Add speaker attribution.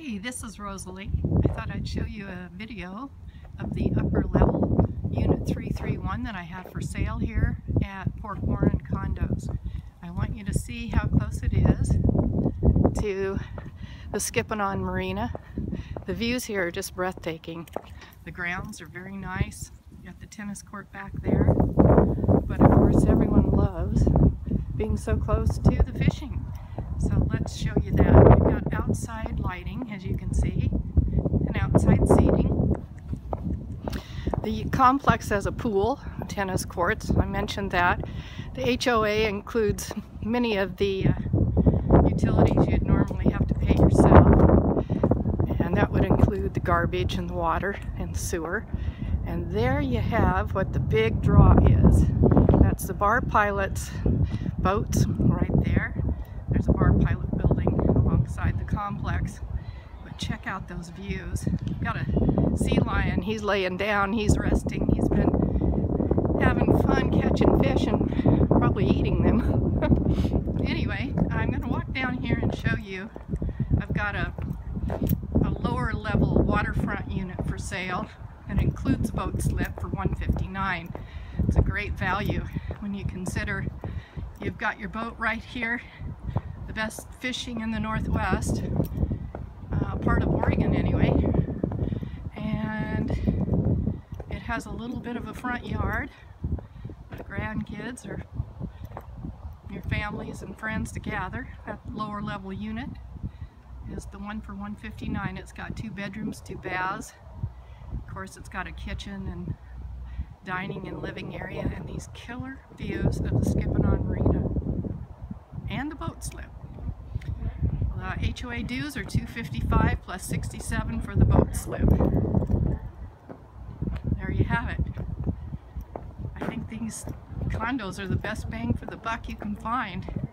Speaker 1: Hey, this is Rosalie. I thought I'd show you a video of the upper level Unit 331 that I have for sale here at Port Warren Condos. I want you to see how close it is to the Skipanon Marina. The views here are just breathtaking. The grounds are very nice. You got the tennis court back there. But of course everyone loves being so close to the fishing. So let's show you that. We've got outside lighting, as you can see, and outside seating. The complex has a pool, tennis courts, I mentioned that. The HOA includes many of the uh, utilities you'd normally have to pay yourself. And that would include the garbage and the water and the sewer. And there you have what the big draw is. That's the Bar Pilots boats right there. There's a bar pilot building alongside the complex. Check out those views. We've got a sea lion. He's laying down. He's resting. He's been having fun catching fish and probably eating them. anyway, I'm going to walk down here and show you. I've got a, a lower level waterfront unit for sale. It includes boat slip for 159 It's a great value when you consider you've got your boat right here the best fishing in the Northwest, uh, part of Oregon anyway. And it has a little bit of a front yard the grandkids or your families and friends to gather. That lower level unit is the one for 159. It's got two bedrooms, two baths. Of course, it's got a kitchen and dining and living area and these killer views of the Skipanon Marina and the boat slip. Uh, HOA dues are 255 plus 67 for the boat slip. There you have it. I think these condos are the best bang for the buck you can find.